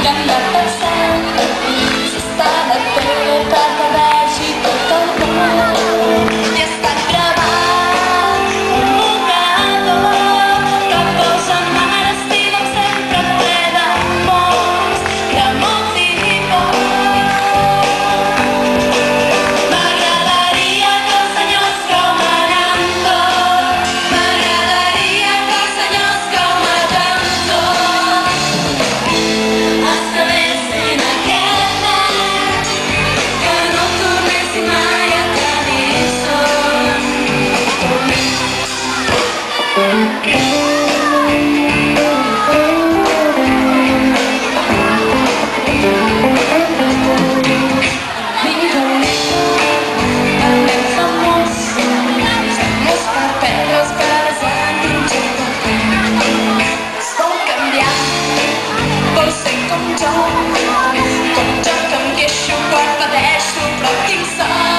Ganda to sa công trong come cho cầm Get your quanh và để xung quanh kiếm xa